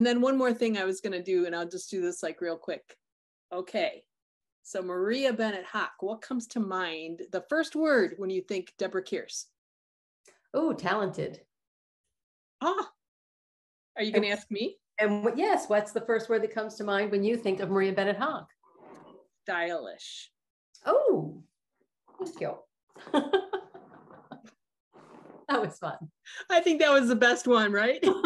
And then one more thing I was going to do, and I'll just do this like real quick. Okay. So Maria Bennett Hock, what comes to mind? The first word when you think Deborah Keirce? Oh, talented. Ah, are you going to ask me? And what, yes, what's the first word that comes to mind when you think of Maria Bennett Hock? Stylish. Oh, thank you. that was fun. I think that was the best one, right?